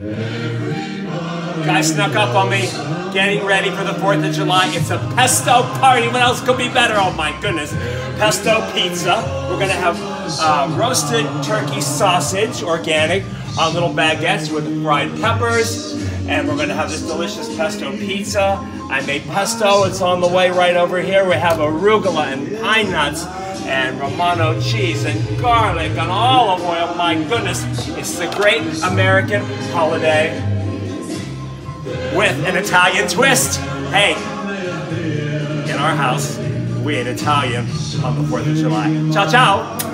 Guys snuck up on me, getting ready for the 4th of July. It's a pesto party. What else could be better? Oh my goodness. Pesto pizza. We're gonna have uh, roasted turkey sausage, organic, on little baguettes with fried peppers. And we're gonna have this delicious pesto pizza. I made pesto, it's on the way right over here. We have arugula and pine nuts and Romano cheese and garlic and olive oil. My goodness, it's the great American holiday with an Italian twist. Hey, in our house, we ate Italian on the 4th of July. Ciao, ciao.